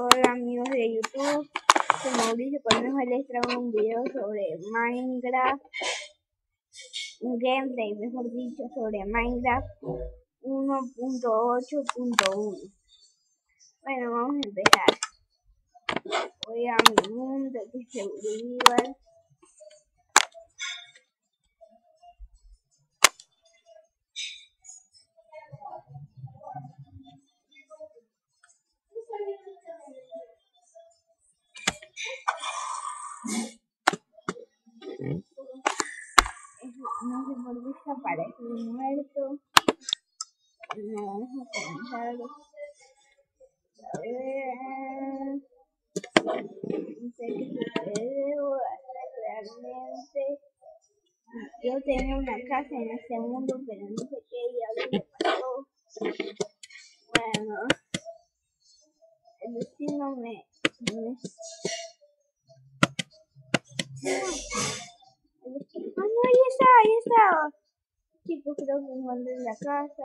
Hola amigos de YouTube, soy Mauricio Cornejo les traigo un video sobre Minecraft, un gameplay mejor dicho sobre Minecraft 1.8.1 Bueno, vamos a empezar. Voy a mi mundo que es No sé por qué está parece muerto. No, vamos a comenzar. A ver. Qué sucede realmente. Yo tenía una casa en este mundo, pero no sé qué y qué pasó. Bueno, el destino me, me Ah, no, ahí está, ahí está. Chicos, creo que encontré en la casa.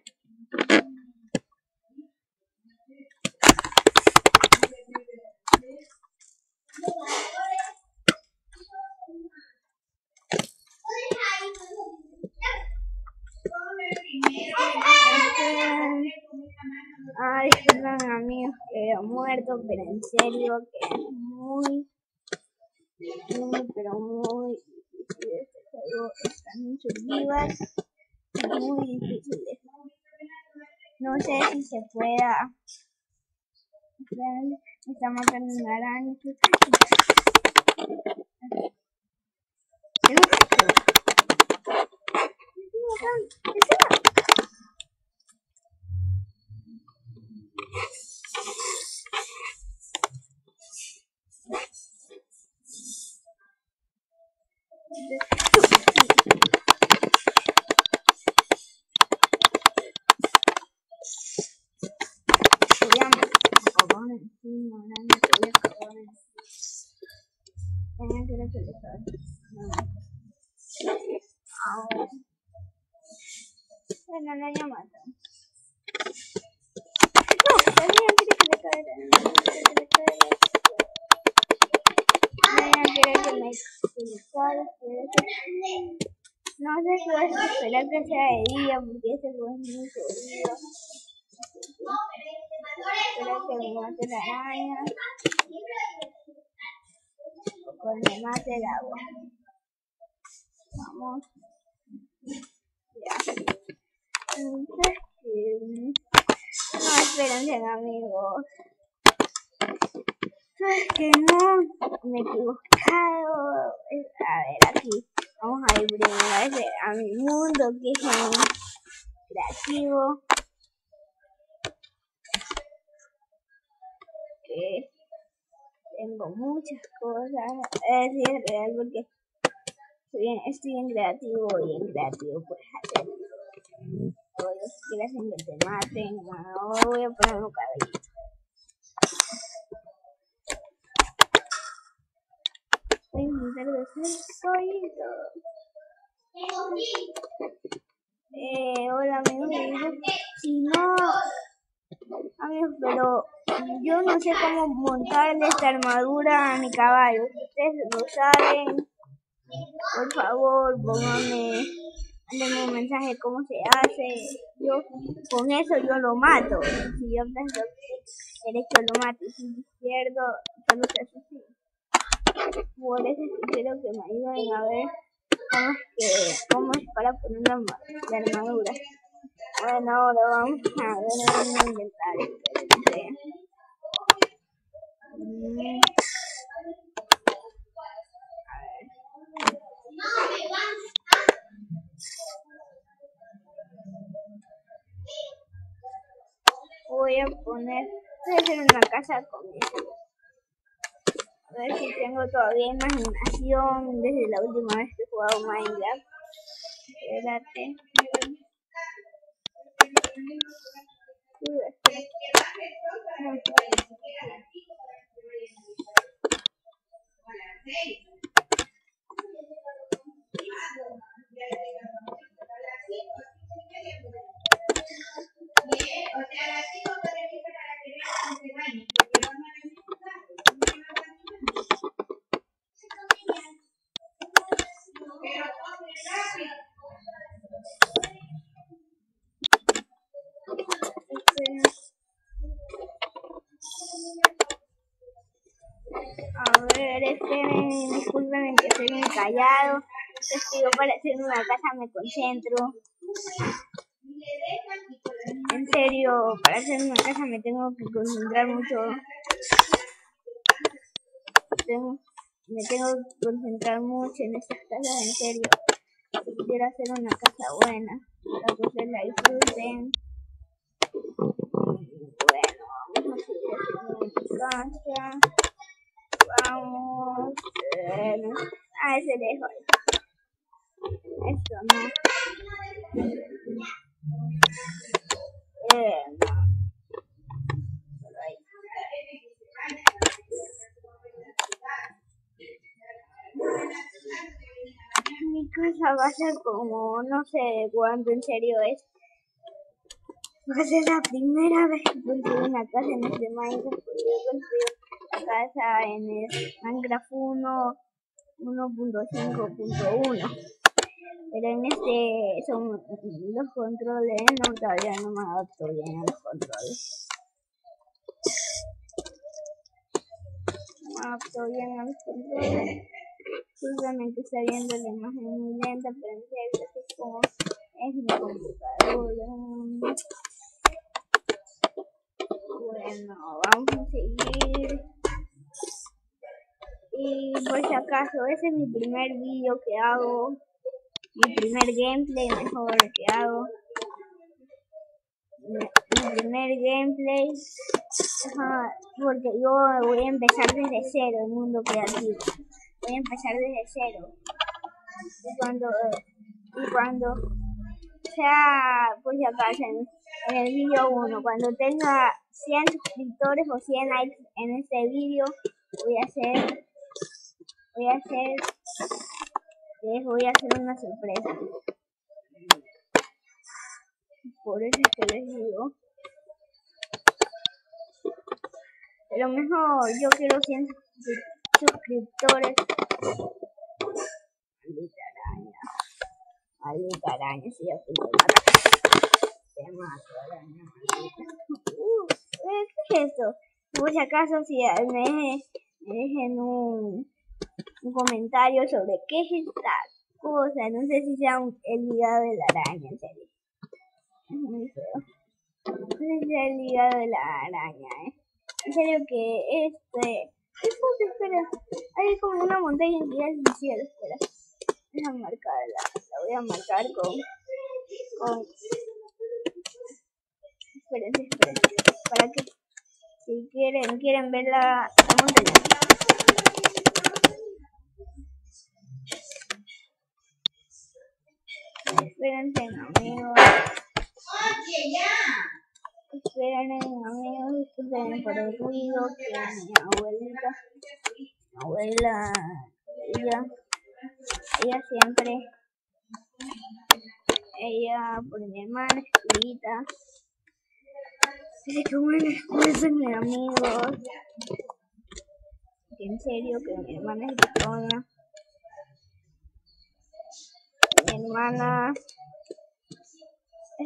Vamos. Ya. Entonces, no, esperen, amigos. Es que no me he equivocado. A ver, aquí. Vamos a ir primera vez a mi mundo, que es creativo. Que tengo muchas cosas. Es decir, real porque estoy en creativo y en creativo puedes hacer lo que quieras en que te maten. No, voy a poner un cabellito. Voy a intentar hacer pollito. Eh, hola amigos, si no, amigos, pero yo no sé cómo montarle esta armadura a mi caballo. Ustedes lo saben, por favor, mándenme un mensaje cómo se hace. Yo con eso yo lo mato. Si yo pienso derecho lo mato y si izquierdo solo se hace así. Por eso quiero que me ayuden a ver cómo es que, cómo es para poner la, la armadura. Bueno, ahora vamos a ver en el. Voy a poner, voy a hacer una casa con eso. A ver si tengo todavía imaginación desde la última vez que he jugado Minecraft. Espérate. A ver, este, disculpen que estoy muy callado. Para hacer una casa me concentro. En serio, para hacer una casa me tengo que concentrar mucho. me tengo que concentrar mucho en estas casas, en serio. Quiero hacer una casa buena, para que ustedes la disfruten. Bueno, vamos a haciendo mi casa. Vamos. Eh, ah, ese lejos. Eso no. Eh, no. Solo ahí. Mi como, no sé cuánto en serio es. A ser la primera vez que construyo una casa en este Minecraft. Porque yo construyo la casa en el Minecraft 1 1.5.1 pero en este son los controles no todavía no me adapto bien a los controles no me adapto bien a los controles simplemente está viendo la imagen muy lenta pero en serio es como es mi computadora. Bueno vamos a seguir. Y por si acaso ese es mi primer vídeo que hago. Mi primer gameplay mejor que hago. Mi primer gameplay. Porque yo voy a empezar desde cero el mundo creativo voy a empezar desde cero. Y cuando y cuando sea pues si acaso en, en el vídeo 1 cuando tenga 100 suscriptores o 100 likes en este vídeo voy a hacer voy a hacer les voy a hacer una sorpresa. Por eso es que les digo. Pero mejor yo quiero 100 suscriptores maldita araña maldita araña si ya fui te mato araña uh, ¿qué es esto? por si acaso si me, me dejen un un comentario sobre qué es esta cosa. No sé si sea el hígado de la araña, en serio. Es muy feo. No sé si sea el hígado de la araña, ¿eh? En serio que este... ¿Qué espera? Hay como una montaña que es el cielo, espera. Déjame marcarla. La voy a marcar con... con... Espérense, espérense. Para que... Si quieren, quieren ver la, la montaña. Espérense, amigos. Oye, ya. Esperen, amigos, disculpen por el ruido que mi abuelita, mi abuela, ella, ella siempre, ella, por mi hermana, escribita, se toman disculpen, amigos, en serio que mi hermana es gritona mi hermana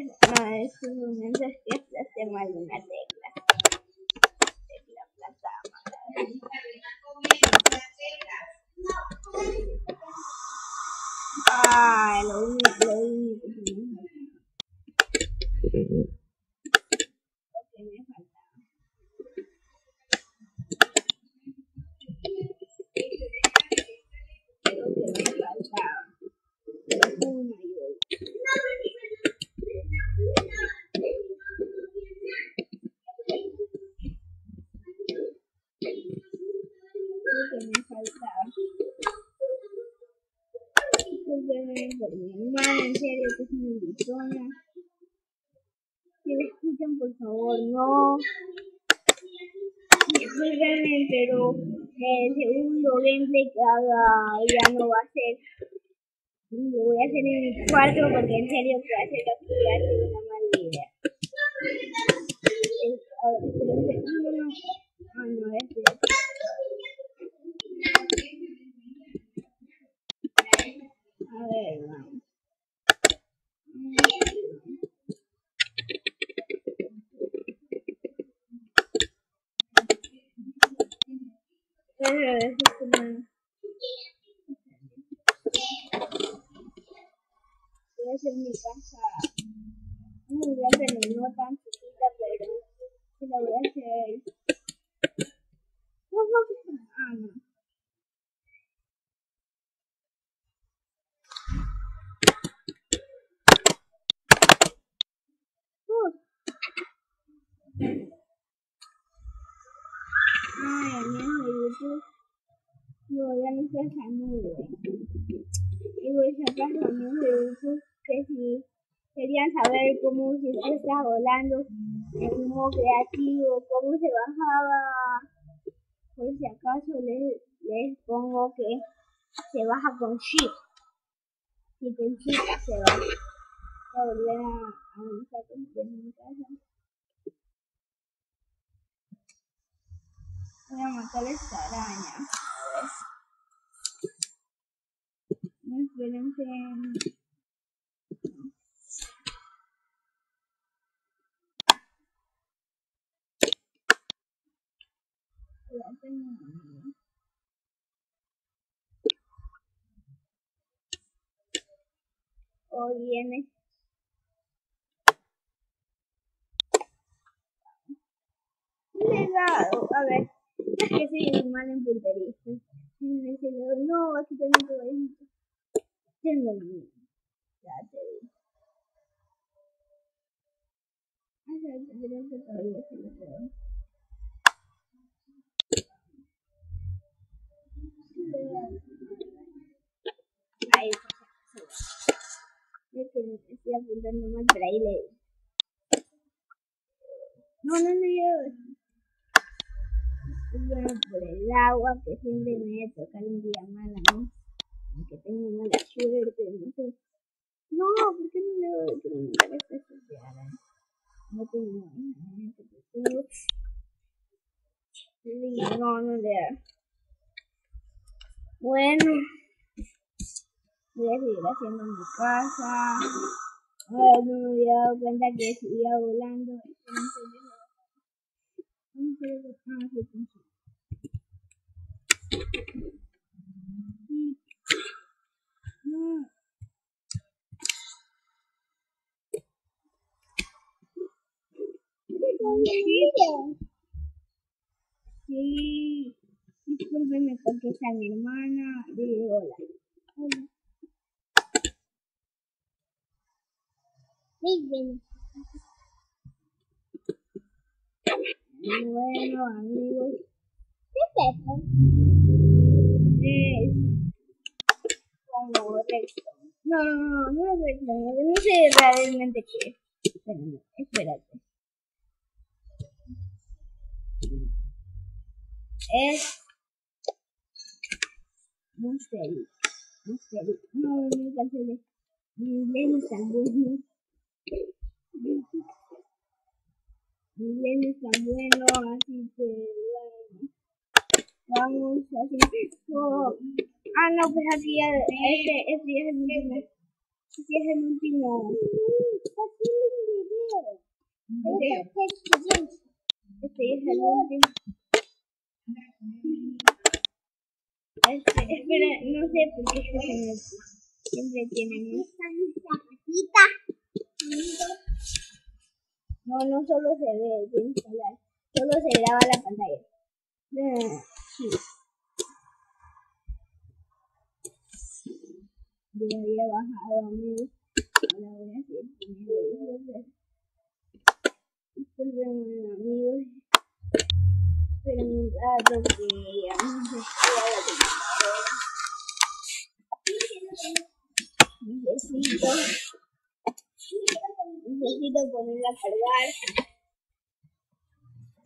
no es un mensaje que hace mal una tecla. Tecla plata Ah, lo único, lo único. Que me faltaba. Discúlpenme por mi hermana, en serio que es muy gritona. Si la escuchan, por favor, no. Discúlpenme, pero el segundo gameplay que ya no va a ser. Lo voy a hacer en mi cuarto porque en serio que hacerlo aquí ha sido una mala idea. Es- a ver, este. A ver, vamos. Voy a hacer mi casa muy grande, no tan chiquita, pero la voy a hacer. Ah, no. Ay, amigos de YouTube. No, ya no seas tan nube. Y voy a sacar los amigos de YouTube que si querían saber cómo si tú estás volando un modo creativo, cómo se bajaba. Por si acaso les, les pongo que se baja con Shift. Y con Shift se. Voy a volver a, a se mi casa. Voy a matar esta araña. A ver. Espérense. Tengo. Hoy viene. A ver. Es que soy mal en puntería. No, aquí también te voy a Tengo el mío. Ya te digo. Que todavía se lo creo. Ahí está. Es que me estoy apuntando mal, pero ahí le No, no, no, yo. Por el agua que siempre me voy a tocar un día ¿no? Aunque tengo mala suerte, no sé. No, ¿por qué no le doy que me parece estudiar? No tengo. No. Sí, no, no le da. Bueno, voy a seguir haciendo mi casa. Ahora no me había dado cuenta que seguía volando. No sé ah, sí, sí, sí. Discúlpeme porque está mi hermana. Dile hola. Hola. Bueno, amigos. ¿Qué es como recto. No, no, no, no es recto. No sé realmente qué es. Pero no, espérate. Es. No, no de. Mi inglés no es tan bueno. Mi inglés no es tan bueno, así que bueno. Vamos así. Oh. Ah, no, pues aquí ya. Este, este ya es el último. Este ya es el último. Este, ya es el último. Este, espera, no sé por qué este se me Siempre tienen. No, no solo se ve, tienes que hablar. Solo se graba la pantalla. Ya había bajado, amigos. Ahora voy a luces. Disculpen, amigos. Esperen un rato que ya no se la. Necesito, necesito ponerla a cargar.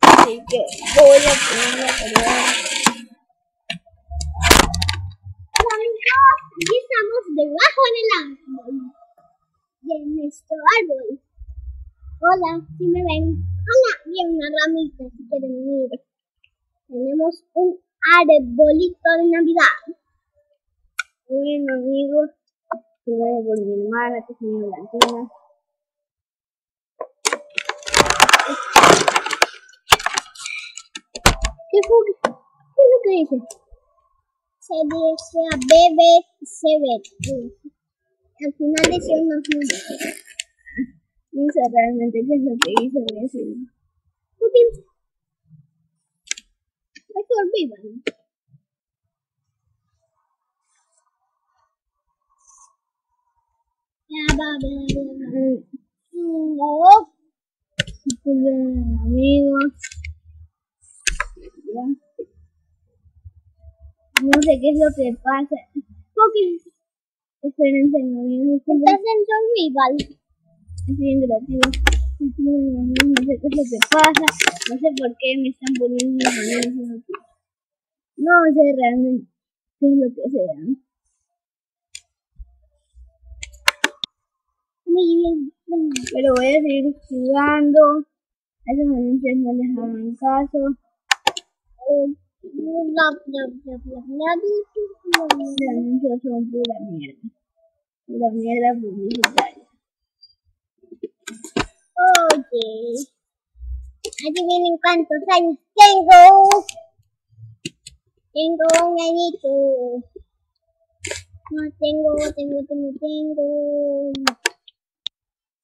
Así que voy a ponerla a cargar. Estamos debajo del árbol. De nuestro árbol. Hola, si me ven. Hola, y una ramita si quieren venir. Tenemos un arbolito de Navidad. Bueno, amigos, primero por mi hermana, que es mi Blanquina. ¿Qué, fue? ¿Qué es lo que dice? Se bebé, se ve. Al final decía unos números. No sé realmente qué es lo que hice, voy a decir. ¿Tú piensas? Es olvidan. Ya va, bla. No. Disculpen, amigos. Ya. No sé qué es lo que pasa. Porque Espérense, amigos, disculpen. estás en survival. Es bien creativo. No sé qué es lo que pasa. No sé por qué me están poniendo. No sé realmente qué es lo que sea. Muy bien. Pero voy a seguir jugando. A esos anuncios no les hagan caso. Eh, bla, bla, bla, bla. Los anuncios son pura mierda. Pura mierda publicitaria. Oye. Adivinen cuántos años tengo. Tengo un añito. No tengo, tengo, tengo, tengo.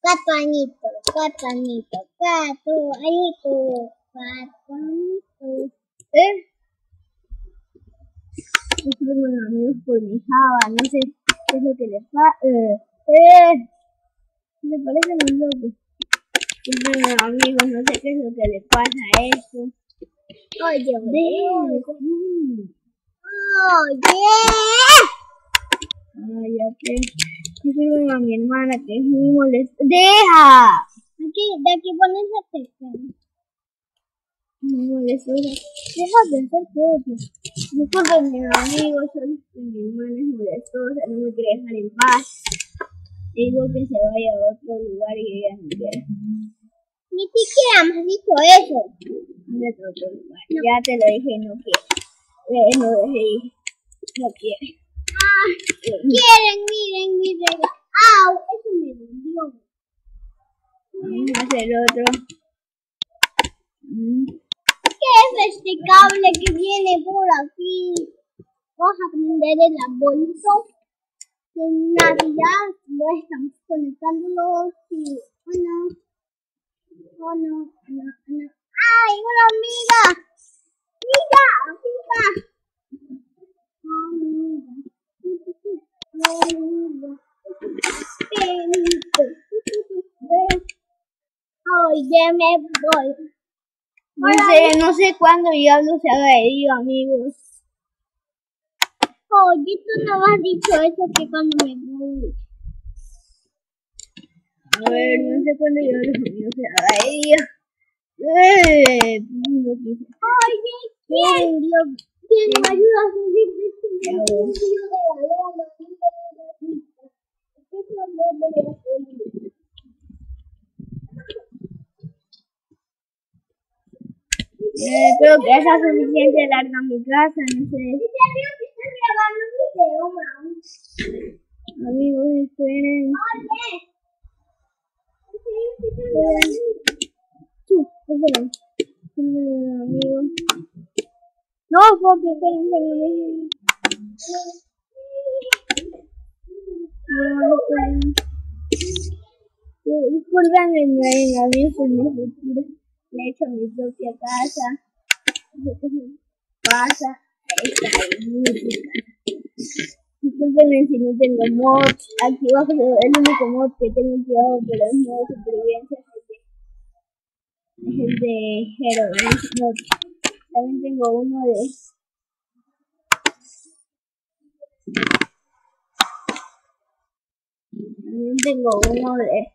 Cuatro añitos, cuatro añitos, cuatro añitos, cuatro añitos. ¿Eh? Disculpen amigos por mi java, no sé qué es lo que les pasa. Eh, eh. Me parece muy loco. Disculpen amigos, no sé qué es lo que le pasa a esto. Oye, oye. Oye. Ay, ya que. Disculpen a mi hermana que es muy molesta. ¡Deja! Aquí, de aquí pones la tecla. Muy molesto. Deja de hacer eso. Disculpen mis amigos, que mi hermana es molestosa, no me quiere dejar en paz. Digo que se vaya a otro lugar y ella no quiere. Ni siquiera me has dicho eso. A otro lugar. Ya te lo dije no quiere. Eh, no dije, no quiere. Ah, Eh, quieren, miren, miren. ¡Au! Eso me dolió. Vamos a hacer otro. Mm. ¿Qué es este cable que viene por aquí? Vamos a prender el arbolito. En Navidad lo estamos conectándolo. Sí. Oh no. Oh no, no. ¡Ay, una hormiga! ¡Mira! Oh, mira. Oh, mira. Ay, ya me voy. No sé, no sé cuándo diablo se haga ello, amigos. Oye, tú no me has dicho eso que cuando me voy. A ver, no sé cuándo diablo se haga ello. Eh, hice. Oye, ¿quién? ¿Quién me ayuda a subir de este de la loma? Eso no me lo hace. Eh, creo que esa es suficiente larga mi casa, no sé. Amigos, esperen. Amigos. No, porque esperen, esperen, esperen. Disculpen a mí por mi futuro. Le he hecho mi propia casa. Pasa esta música. Disculpen si no tengo mods. Aquí abajo el único mod que tengo activado, pero es modo supervivencia. Es el de Hero mod. También tengo uno de también tengo uno de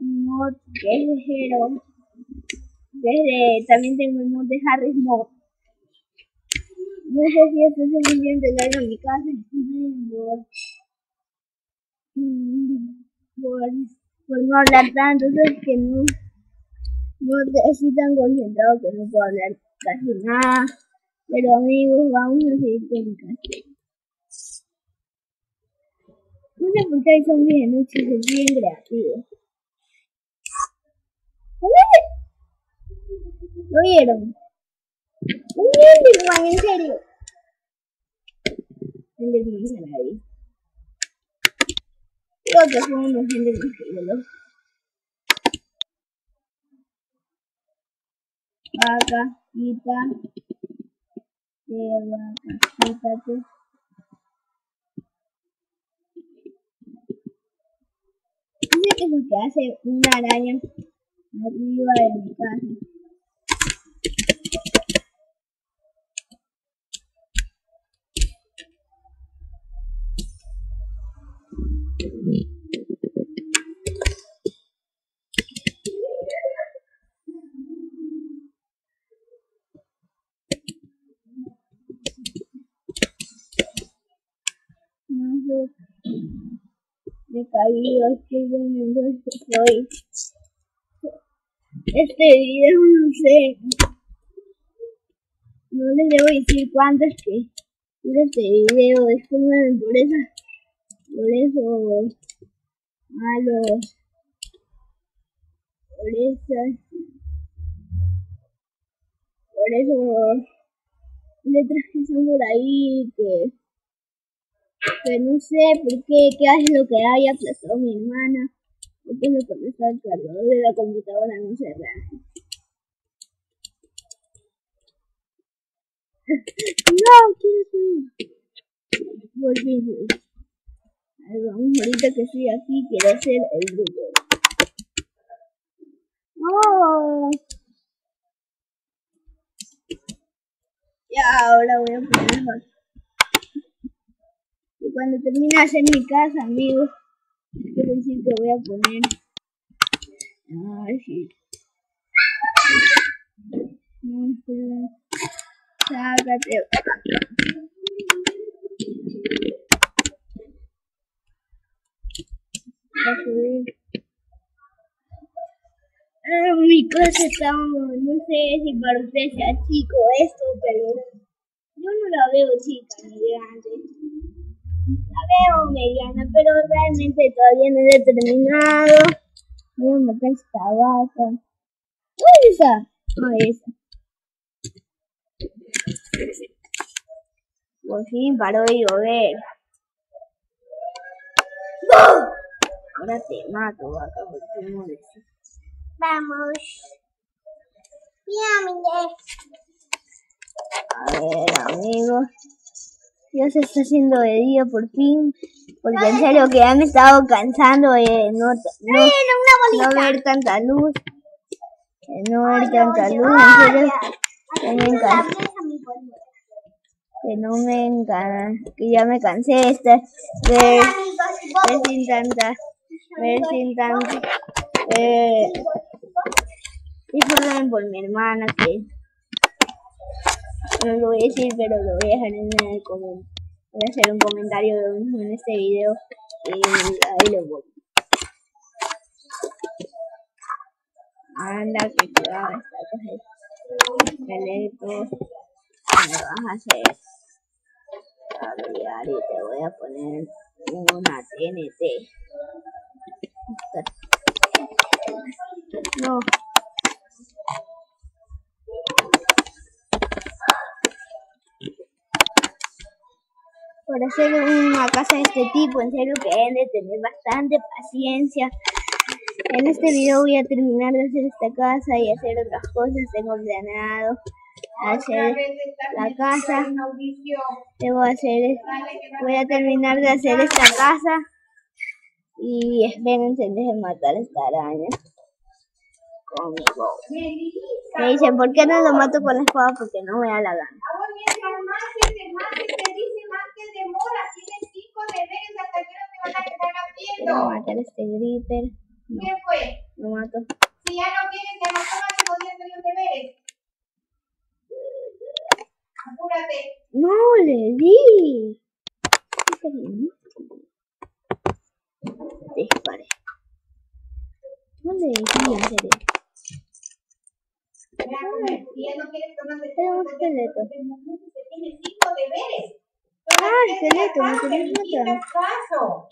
mod que es de Hero. Desde, también tengo el mod de Harry Mod. No sé si esto es suficiente largo en mi casa. Por, por, por no hablar tanto, es que no, no estoy tan concentrado que no puedo hablar casi nada. Pero amigos, vamos a seguir con mi casa. No sé por qué hay zombies de noche, es bien creativo. ¿Lo oyeron? Un Enderman, en serio. Enderman se la vi. Creo que son unos Enderman que yo los... Vaca, quita. De vaca, quítate. Dice que es lo que hace una araña arriba de mi casa. Caído, estoy viendo estoy. Este video no sé. No les debo decir cuánto es que este video. Disculpen por esa, por eso malos, por esas, por eso letras que son por ahí que que no sé por qué, qué es lo que haya aplastado mi hermana, o qué es lo que me está el cargador de la computadora, no realmente. no, quiero ser. Por fin. Vamos, ahorita que estoy aquí, quiero ser el grupo. ¡Oh! Ya, ahora voy a poner cuando termine de hacer mi casa, amigos, quiero decir que voy a poner. Ay, sí. No, espera. Sácate. Ah, mi casa está, no sé si para usted sea chico esto, pero yo no la veo chica ni grande la veo mediana, pero realmente todavía no he terminado. Voy a matar esta vaca. ¿Dónde está? Ah, esa. Por fin paró de llover. Ahora te mato, vaca, porque no Vamos. A ver, amigos. Ya se está haciendo de día por fin. Porque en serio que ya me he estado cansando de no, no, no ver tanta luz. De no ver tanta luz. En serio que me encanta. Que no me encanta. Que ya me cansé de estar. Ver, ver sin tanta. Tanta. Eh, y por mi hermana que no lo voy a decir, pero lo voy a dejar en el comentario. Voy a hacer un comentario en este video y ahí lo voy. Anda, que cuidado esta cosa. Esqueleto. Me vas a hacer cambiar y te voy a poner una TNT. Por hacer una casa de este tipo, en serio que deben de tener bastante paciencia. En este video voy a terminar de hacer esta casa y hacer otras cosas. Tengo planeado hacer la casa. Debo hacer, voy a terminar de hacer esta casa. Y espérense, de matar esta araña. Conmigo. Me dicen, ¿por qué no lo mato con la espada? Porque no me da la gana. Quiero matar a este gripper. ¿Qué fue? Lo mato. Si ya no quieres, ya no tomas y podías hacer los deberes. Apúrate. No, le di. Dispare. No le di, en serio. Ven a un esqueleto. Deberes. Ah, esqueleto, me querías matar.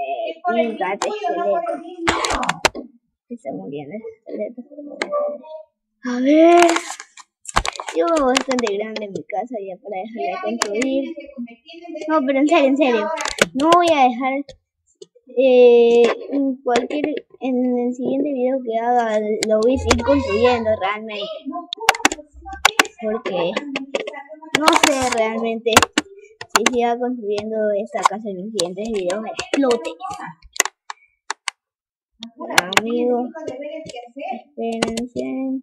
Eh, Es por el fíjate, tuyo, no por esqueleto. el mío. Se está muriendo el esqueleto. A ver. Yo bastante grande mi casa ya para dejarla de construir. No, pero en serio, en serio. No voy a dejar eh, en cualquier en el siguiente video que haga lo voy a seguir construyendo realmente. Porque no sé realmente si siga construyendo esta casa en los siguientes videos me explote. Amigos espérense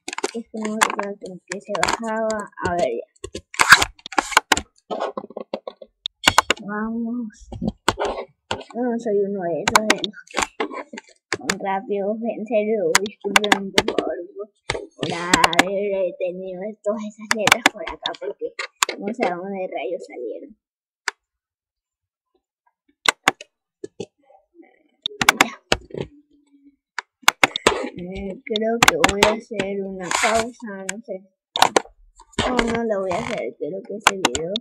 Que que se bajaba. A ver ya. Vamos. No soy uno de esos de los rápidos. En serio, disculpen por favor por- haber tenido todas esas letras por acá porque no sé dónde rayos salieron. Eh, creo que voy a hacer una pausa, no sé. No, no lo voy a hacer. creo que ese video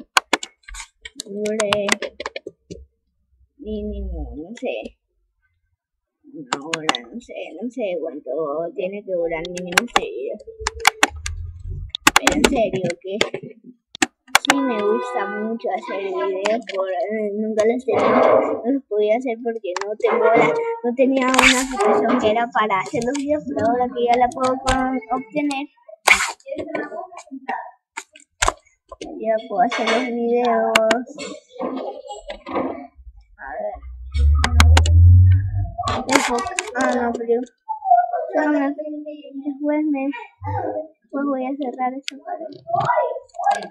dure mínimo, no sé. Una hora, no sé, no sé cuánto tiene que durar mínimo este video. Pero en serio que sí me gusta mucho hacer videos, por, eh, nunca los tenía, los podía hacer porque no tengo no tenía una situación que era para hacer los videos, pero ahora que ya la puedo obtener, ya puedo hacer los videos. A ver. Ah, no, pero me- después me, después voy a cerrar pared.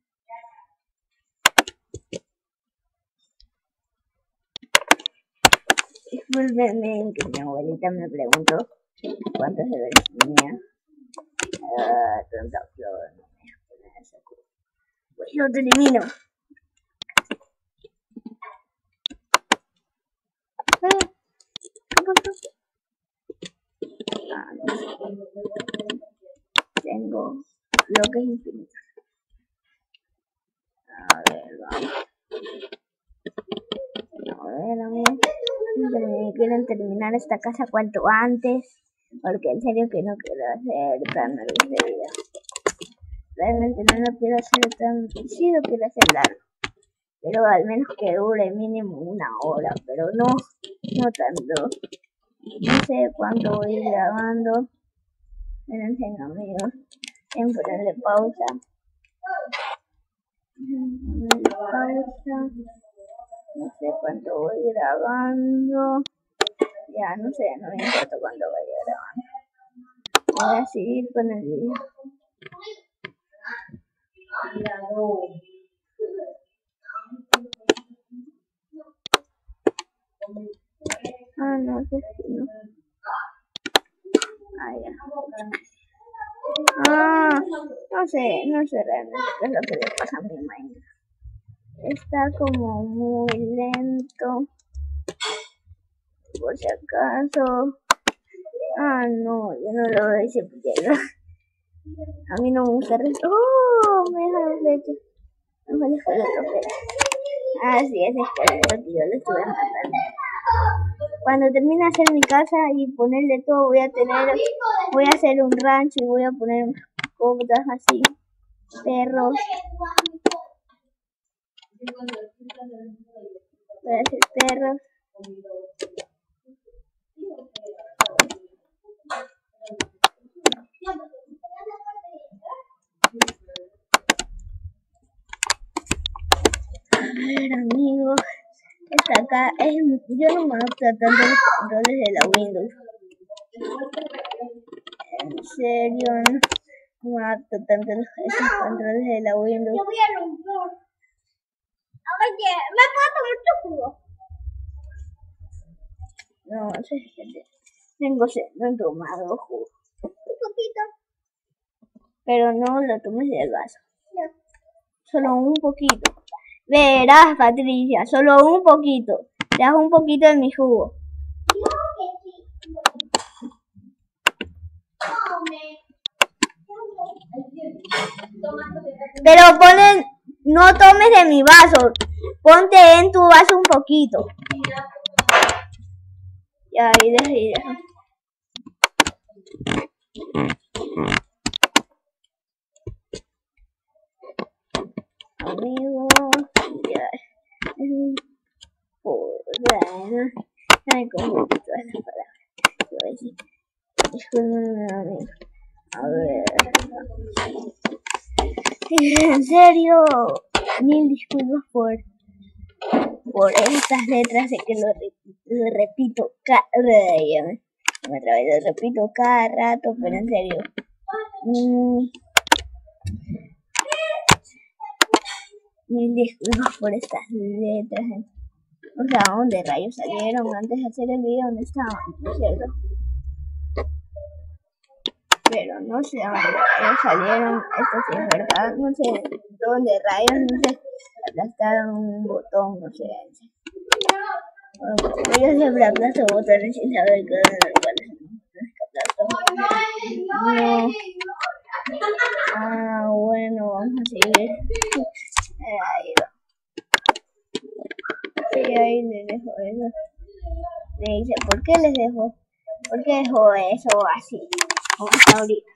Discúlpenme que mi abuelita me preguntó cuántos deberes tenía. Ah, tanta flor, no me voy a poner esa cosa. Pues yo te elimino. Ah, no sé. Tengo bloques infinitos. A ver, vamos. A ver, amigos. Terminé- Quieren terminar esta casa cuanto antes. Porque en serio que no quiero hacer tan vida. Realmente no lo quiero hacer tan... Sí lo quiero hacer largo. Pero al menos que dure mínimo una hora. Pero no, no tanto. No sé cuánto voy grabando. Espérense, amigos. En ponerle pausa. Pausa. No sé cuánto voy grabando. Ya, no sé, no me importa cuánto vaya grabando. Voy a seguir con el video. Ah, no, sé si no. Ah, ya. Ah, no sé, no sé realmente qué es lo que le pasa a mi Minecraft. Está como muy lento. Por si acaso. Ah, no, yo no lo voy a decir porque. A mí no me gusta ¡Oh! Me deja los leches. No me deja la trofea. Ah, sí, ese es el que yo le estuve matando. Cuando termine de hacer mi casa y ponerle todo, voy a tener, voy a hacer un rancho y voy a poner cosas así, perros. Hacer perros. A ver, amigos. Esta acá es. Yo no me tanto los controles de la Windows. En serio, no me adapto tanto los controles de la Windows. Yo voy a romper. Oye, me falta mucho jugo. No, sé, tengo sed, no he tomado jugo. Un poquito. Pero no lo tomes del vaso. No. Solo un poquito. Verás, Patricia, solo un poquito. Te das un poquito de mi jugo. Pero ponen, no tomes de mi vaso. Ponte en tu vaso un poquito. Ya, ahí deja. Amigo, ya. Bueno, me confundí todas las palabras. Discúlpeme, amigo. A ver. En serio, mil disculpas por, por estas letras de que lo, lo repito cada lo repito cada rato, pero en serio. Mm, mil disculpas por estas letras. O sea, ¿dónde rayos salieron antes de hacer el video? ¿Dónde estaban? ¿No es cierto? Pero no sé dónde rayos salieron, esto sí es verdad, no sé dónde rayos, no sé, aplastaron un botón, no sé. Bueno, yo siempre aplasto botones sin saber cuáles son los. No. Ah, bueno, vamos a seguir. Eh, ahí va. Sí, ahí les dejo eso. Le dice, ¿por qué les dejo? ¿Por qué dejo eso así? Como está ahorita.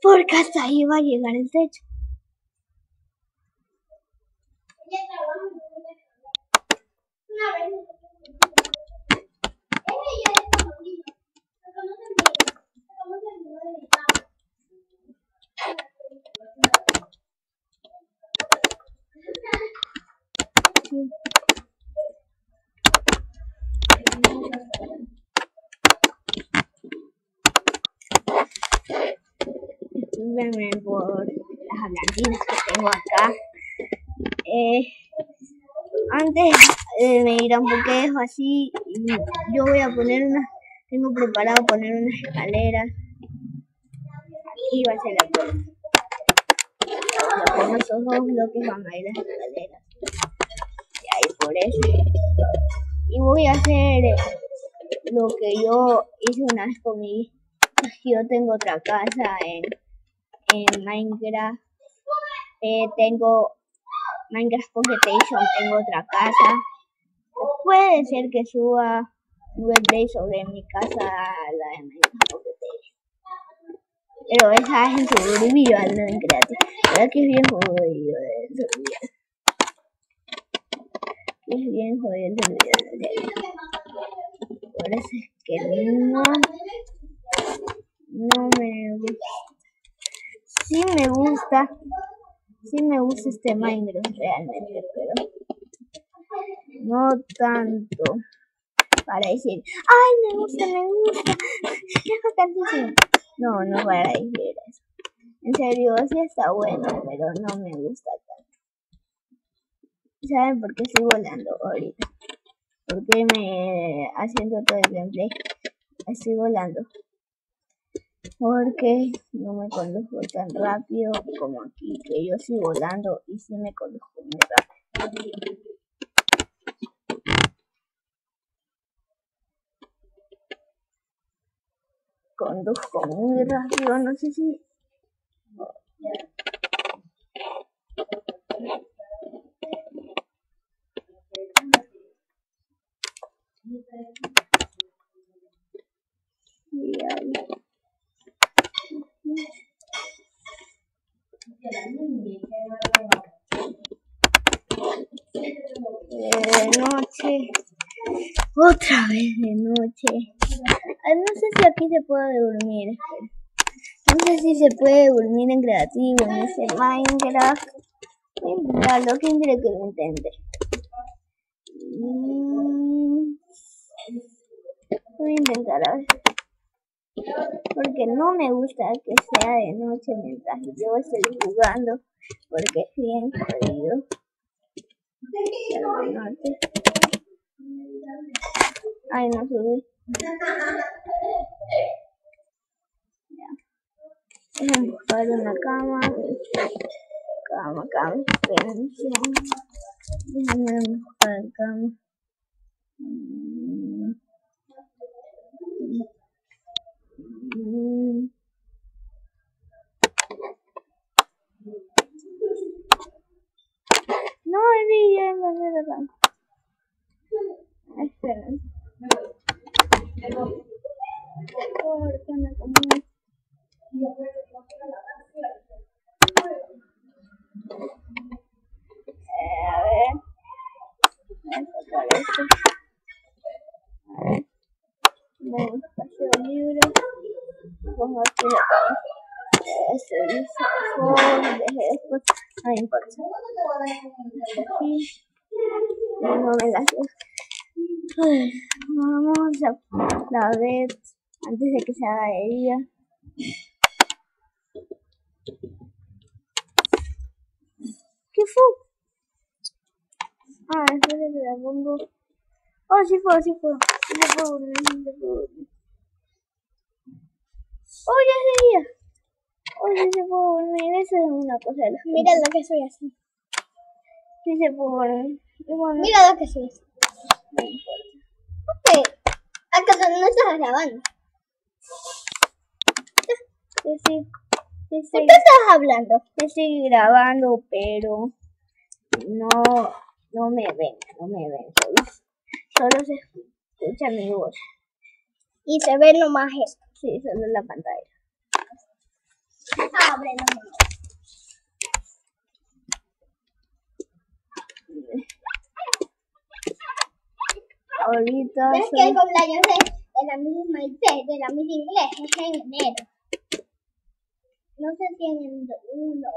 Porque hasta ahí va a llegar el techo trabaja en un Una vez. Ella ya es conocida. Se conocen bien. Se conocen bien de mi casa. Discúlpenme por las hablantinas que tengo acá. Eh, antes eh, me dirán por qué dejo así. Yo voy a poner una, tengo preparado poner unas escaleras. Aquí va a ser la puerta. Ya esos dos bloques van a ir las escaleras. Y ahí por eso. Y voy a hacer lo que yo hice una vez con mi yo tengo otra casa en, en Minecraft. Eh, tengo Minecraft Pocketation, tengo otra casa. Puede ser que suba un gameplay sobre mi casa, la de Minecraft Pocketation. Pero esa es en Survival, no en Creative. La verdad que es bien jodido el es bien jodido el. Por eso es que no no me gusta. Sí me gusta. Sí me gusta este Minecraft realmente, pero no tanto para decir, ay, me gusta, me gusta, es bacantísimo. No, no para decir eso. En serio, sí está bueno, pero no me gusta tanto. ¿Saben por qué estoy volando ahorita? Porque me haciendo todo el gameplay estoy volando. Porque no me conduzco tan rápido como aquí, que yo estoy volando y sí me conduzco muy rápido. Conduzco muy rápido, no sé si de noche. Otra vez de noche. no sé si aquí se puede dormir. No sé si se puede dormir en creativo, en ese Minecraft. Voy a intentarlo, ¿quién quiere que lo intente? Mm. Voy a intentar a ver. Porque no me gusta que sea de noche mientras yo estoy jugando. Porque es bien jodido. Ay, no subí. Déjenme buscar una cama. Cama, cama. Déjenme buscar cama. No, vi ya encontré la cama. Esperen. Corta la cama. a ver. Voy a sacar esto. A ver. Un espacio libre. Aquí la cama. Este dice deje después. No importa. No me las Vamos a la vez antes de que se haga de. ¿Qué fue? Ah, espera que la pongo. Oh, sí fue, sí fue. Sí se fue, sí se fue. Oh, ya sería. Oh, sí se fue dormir. Eso es una cosa de la Mira lo que soy así. Sí se fue dormir. Bueno, Mira lo que soy así. no importa. Ok. ¿Acaso no estás grabando? Sí, sí. Sí, ¿De sí. qué estás hablando? Estoy grabando, pero no, no me ven, no me ven. Solo, solo se escucha mi voz. Y se ve nomás esto. Sí, solo la pantalla. Abre nomás. Ahorita ¿Ves que el cumpleaños de, de la misma IT, de la misma inglés, es en enero? No se tienen uno.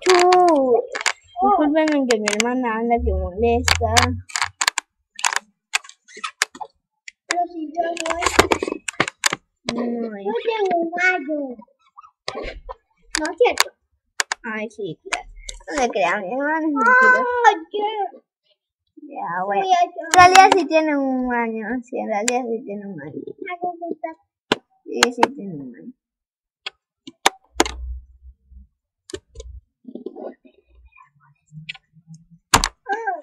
¡Chu! Discúlpenme que mi hermana anda que molesta. Pero si yo voy, Ay, yo tengo un gallo. ¿No es cierto? ay, sí, claro. No le crean, mi hermana es mentira. Oye, Ya, bueno. En realidad sí tiene un año, sí, en realidad sí tiene un año. Sí, sí tiene un año.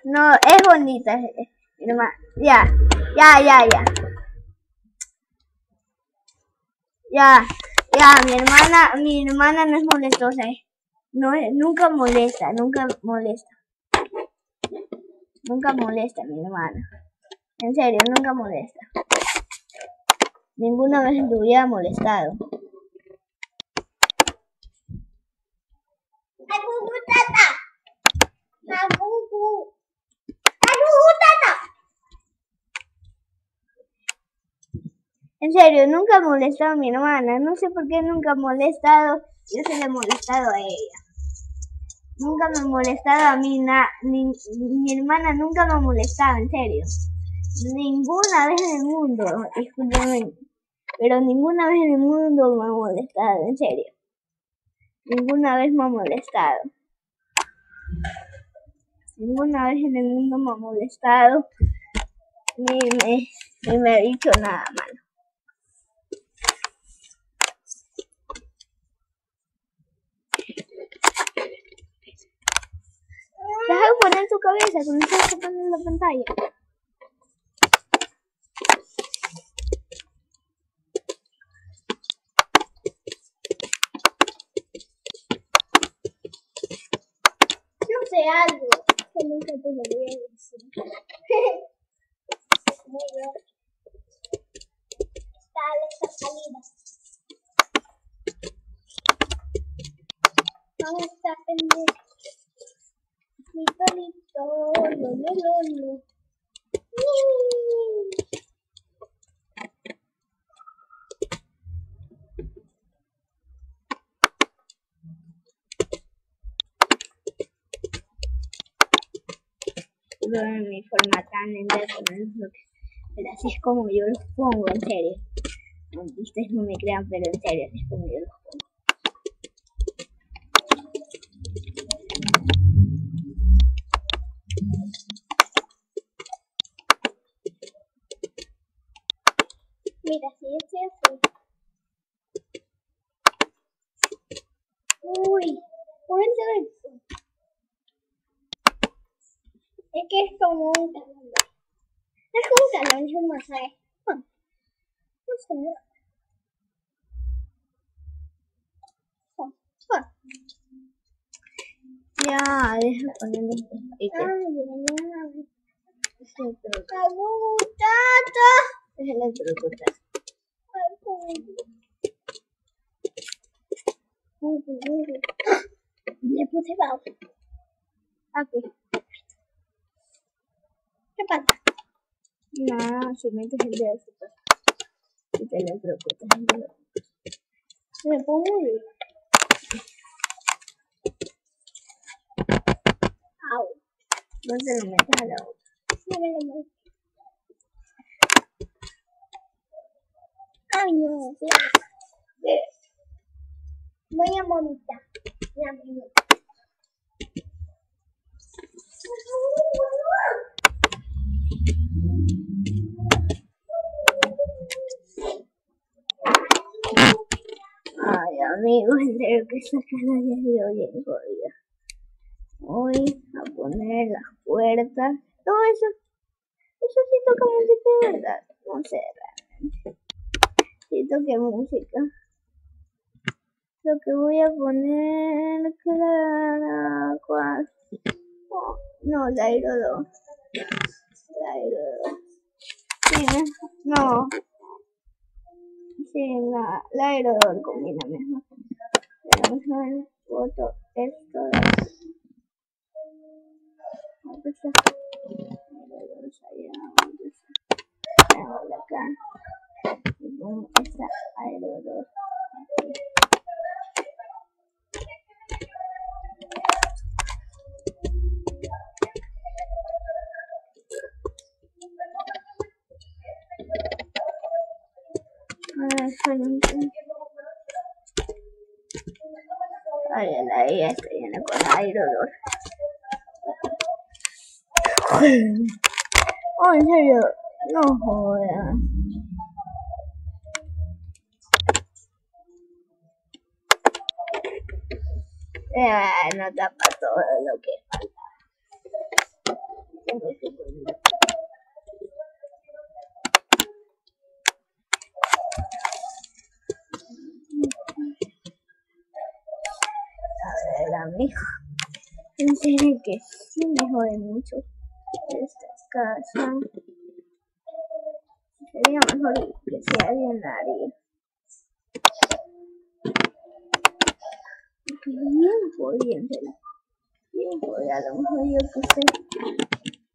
No, es bonita. Ya, ya, ya, ya. Ya, ya, mi hermana, mi hermana no es molestosa. eh. No, nunca molesta, nunca molesta. Nunca molesta mi hermana. En serio, nunca molesta. Ninguna vez vida ha molestado. Agugu tata. En serio, nunca ha molestado a mi hermana. No sé por qué nunca ha molestado. Yo se le he molestado a ella. nunca me ha molestado a mí, na, ni, mi hermana nunca me ha molestado, en serio. Ninguna vez en el mundo, discúlpeme, pero ninguna vez en el mundo me ha molestado, en serio. Ninguna vez me ha molestado. Ninguna vez en el mundo me ha molestado, ni me, ha dicho nada malo. Deja de poner tu cabeza cuando estás tapando la pantalla. No sé algo que nunca te lo voy a decir. Muy bien. Dale esta salida. Vamos a aprender. Mi pelito, lo, lo, lo, lo. En mi forma tan que... Pero así es como yo los pongo, en serio. Aunque ustedes no me crean, pero en serio, así es como yo los pongo. Mira, si yo estoy así. Uy, pónganse Es que es como un talón. Es como un talón, es un masaje. Ah, No sé. Ah, ah. Ya, deja ponerle este. Ay, ya. Es el truco. Ay, muchacha. Es el truco. Le puse pausa. Aquí. ¿Qué pasa? No, si metes el se pasa. Y te lo preocupes. Me pongo muy bien. Au. No te lo metas a la boca. No me lo. Ay, no. sí. Voy a vomitar. Me voy. Ay, amigo, en serio que esta cara ya dio bien jodida. Voy a poner las puertas. Todo eso. Eso sí toca música de verdad. No sé realmente. Sí toque música. Lo que voy a poner. Clara. cuál- oh, no, la Airo 2. La Airo 2. Sí, no. Sí, la, aerodor combina mejor. A ver, foto, esto aquí. ¿Dónde acá. Y pongo esta aerodor. Ay, la ella está llena con aerodor. Oh, en serio, no jodas. Eh, no tapa todo lo que falta. Tengo que poner. A amigo. En serio que sí me jode mucho esta casa. Sería mejor que sea bien nadie. Bien jodida, en serio. Bien jodida. A lo mejor yo que ustedes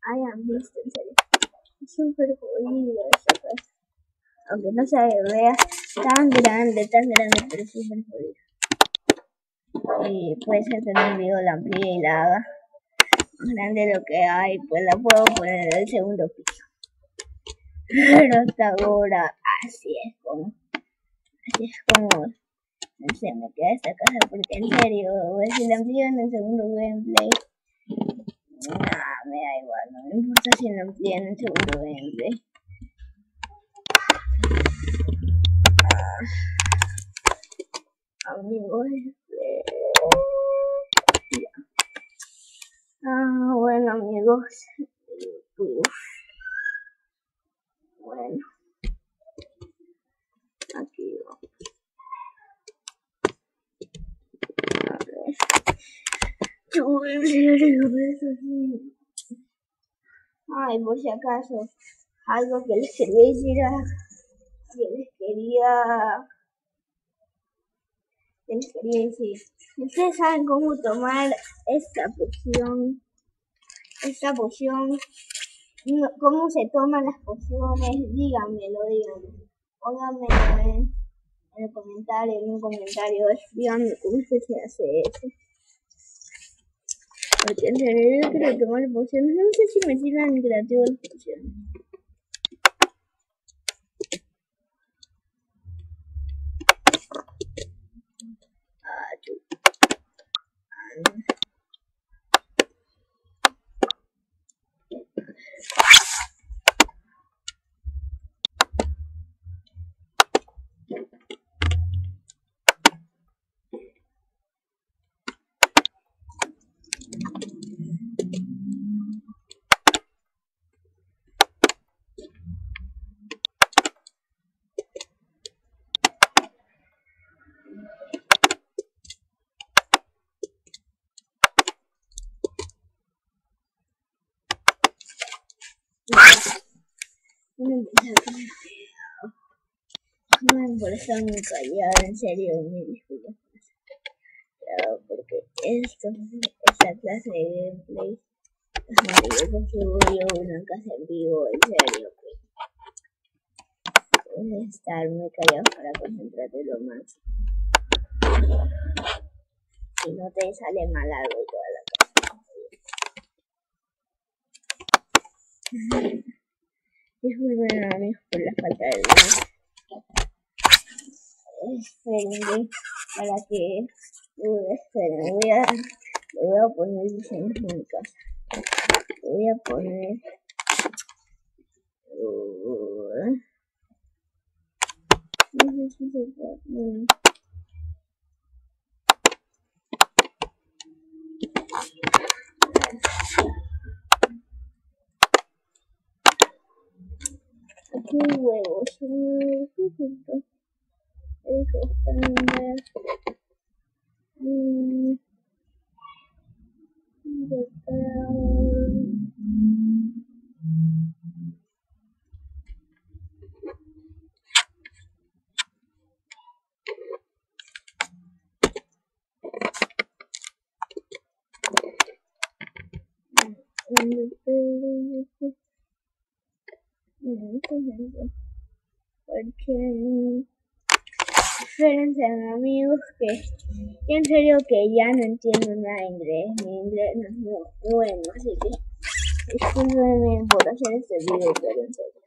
hayan visto, en serio. Es súper jodida esta casa. Aunque no se vea tan grande, tan grande, pero es súper jodida. Y puede ser que en un video la amplíe y la haga grande de lo que hay, pues la puedo poner en el segundo piso. Pero hasta ahora así es como, así es como, no sé, me queda esta casa porque en serio, si la amplío en el segundo gameplay, nah, me da igual, no me importa si la amplío en el segundo gameplay. amigos. Ah, bueno, amigos. Bueno, aquí vamos. A ver. Ay, por si acaso, algo que les quería decir que les quería Ustedes saben cómo tomar esta poción. Esta poción. ¿Cómo se toman las pociones? Díganmelo, díganme. Pónganmelo en, en el comentario, en un comentario. Díganme cómo se hace eso. Porque en serio yo quiero tomar pociones. No sé si me sirven creativas one. Las pociones. No me por estar muy callado, en serio, me disculpo. Porque esto, esta clase de gameplay, voy a una casa en vivo, en serio. Puedes estar muy callado para concentrarte lo más. Si no te sale mal algo toda la casa. Disculpen amigos por la falta de. Esperen para que esperen, voy a voy a poner diseño en mi casa. Voy a poner uh, no sé si se puede qué huevos. Eso también. Mm. Porque espérense amigos que en serio que ya no entiendo nada inglés, mi inglés no es muy bueno, así que discúlpenme por hacer este video, pero en serio.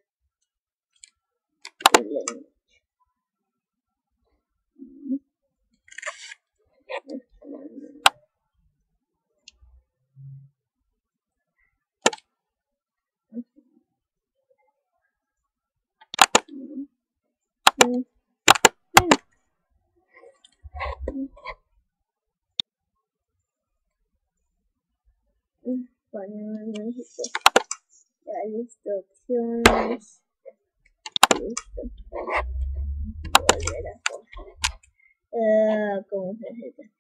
Español, México. Ya listo, opciones. Listo. Volver a coger. Uh, ¿Cómo se hace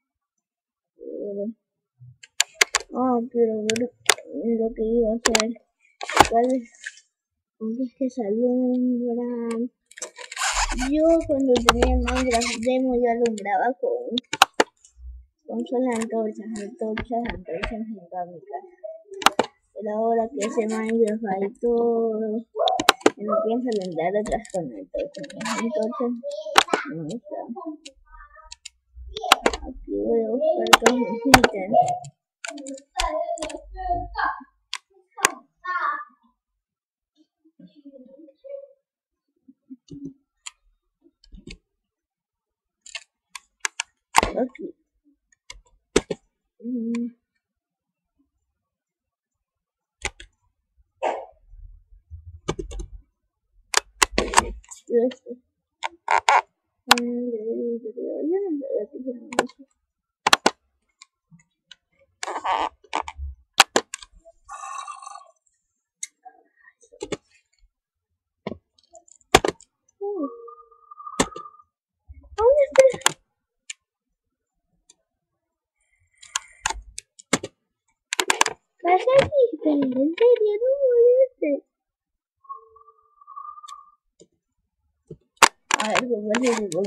Ah, pero bueno, lo que iba a hacer. ¿Cuál es? es que se alumbra? Yo cuando tenía Minecraft demo yo alumbraba con, con solo antorchas, antorchas, antorchas en toda mi casa. Pero ahora que ese Minecraft hay todo, no pienso alumbrar otras con antorchas. Las antorchas no me Aquí voy a buscar todos mis ítems. Aquí. Mm. Este. ¿Dónde está? Vas aquí, pero en serio, no molestes. A ver, pues voy a ir con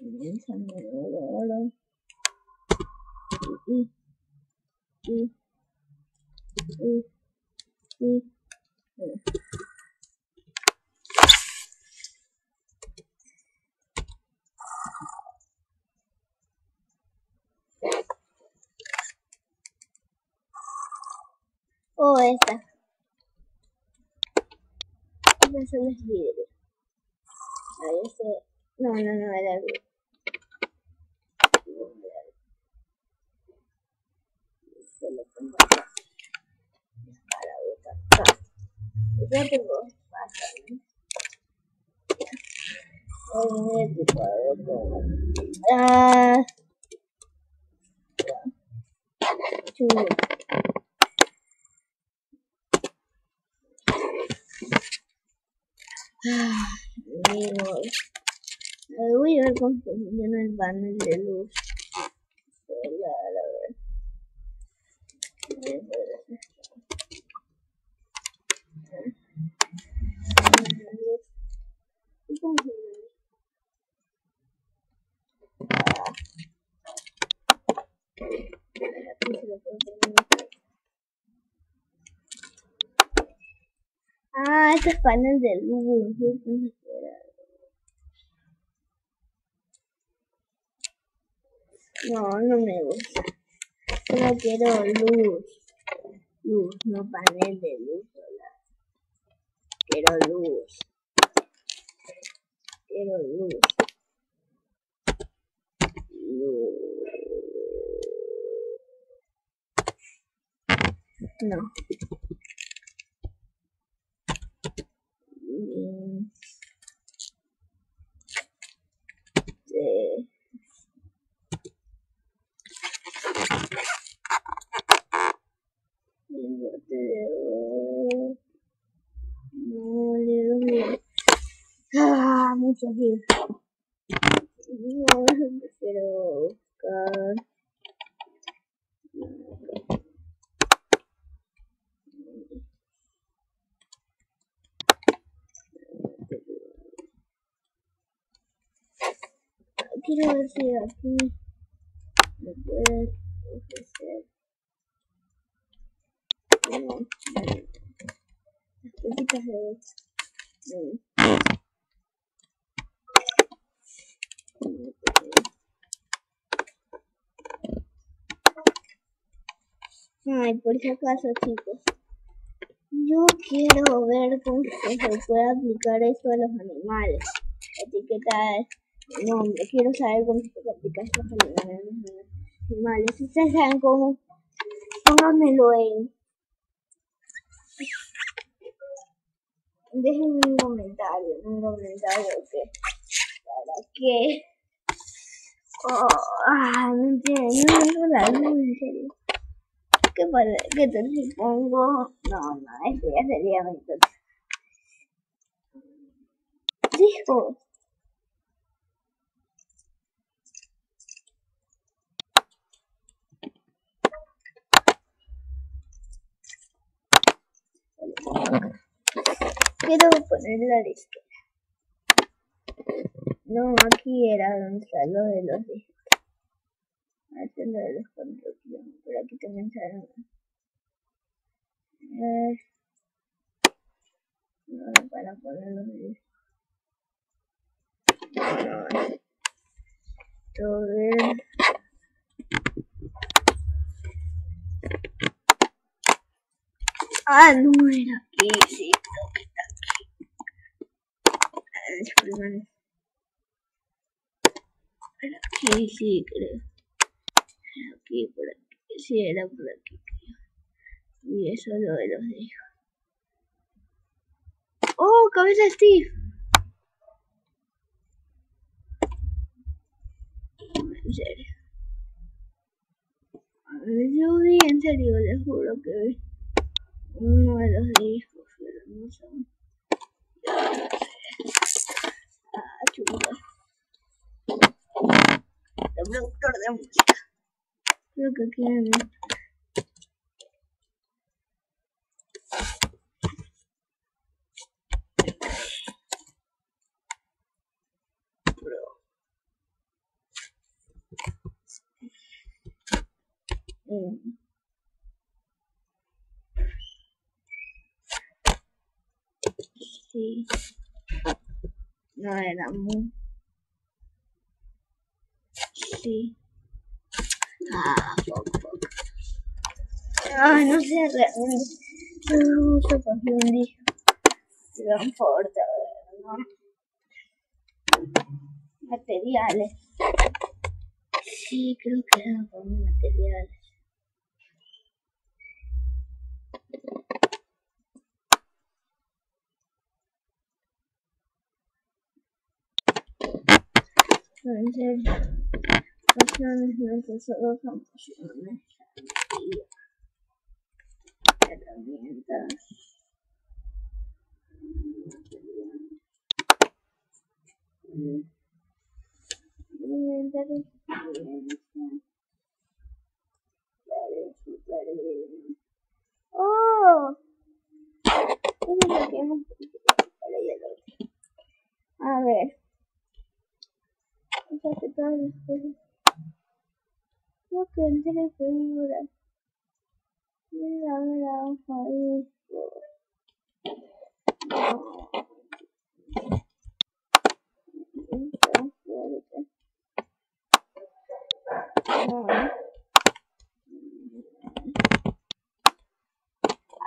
Déjame Y, y, y, y, y. Oh, esta. Estas son este. No, no, no, era. Chulo. Amigos, voy a funciona el panel de luz solar, a ver. Aquí se lo puedo poner. Ah, estos paneles de luz. No, no me gusta. Solo quiero luz. Luz, no panel de luz solar. Quiero luz. Quiero luz. Luz. No. Ah, muchos días. No, quiero buscar. Quiero si aquí me puede ofrecer. No, las cositas de. de Ay, por si acaso, chicos. Yo quiero ver cómo se puede aplicar eso a los animales. Etiqueta de nombre. Quiero saber cómo se puede aplicar esto a los animales. Si ustedes saben cómo, pónganmelo en. Déjenme un comentario, un comentario que. ¿Para qué? Oh, ah, no entiendo, no la luz, en serio. ¿Qué, ¿Qué tal pongo? No, no, este ya sería mi Hijo. Quiero poner la lista. No, aquí era donde lo de los discos. Este es lo de los construcciones. Por aquí también salen. Eh, No, para ponerlo de... Todo bien. Ah, no era aquí, sí, creo que está aquí. Disculpen. Era aquí, sí, creo. Era aquí, por aquí. Sí, era por aquí, creo. Y eso lo de los dejo. ¡Oh, cabeza de Steve! En serio. Yo vi, en serio, les juro que vi uno de los discos, pero no son. Ah, chuta. Reproductor de música. Creo que aquí hay Mm. Sí. No era muy. Sí. Ah, fuck, fuck. Ay, no sé, realmente. No se cogió un disco. Gran fuerte, ¿no? Materiales. Sí, creo que eran como materiales. Entonces, pasiones no es solo son pasiones. Herramientas. Inventario. Oh, a ver. Todas las cosas. Creo que ahí.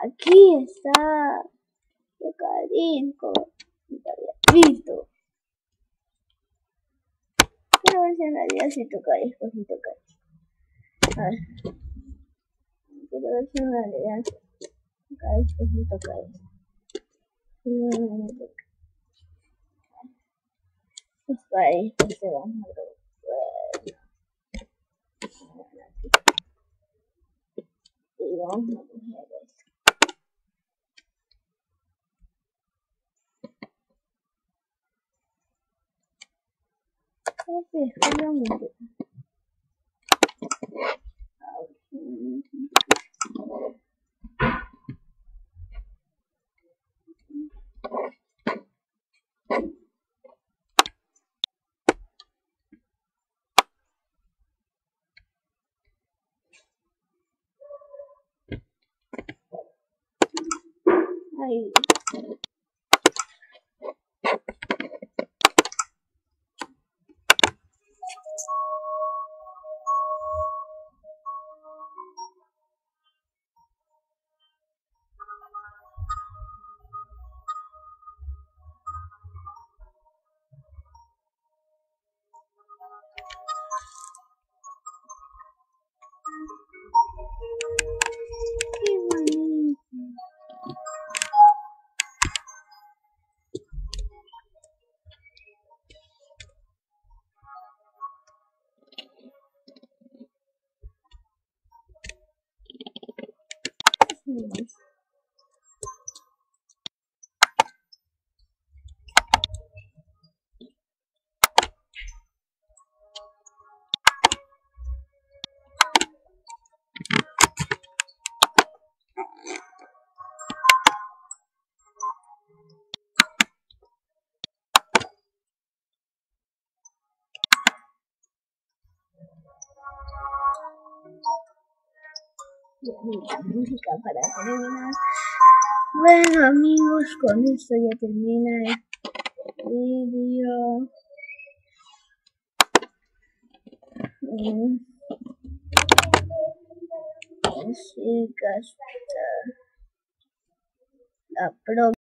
Aquí está. Había visto. Quiero ver si en realidad si toca disco, si toca. A ver. Quiero ver si en realidad toca disco, si toca disco. No, no, toca. Toca disco, se va a Y vamos a coger esto. Este es realmente. Ahí. Mira, música para terminar. Bueno amigos, con esto ya termina el vídeo. Mm. Así que hasta la próxima.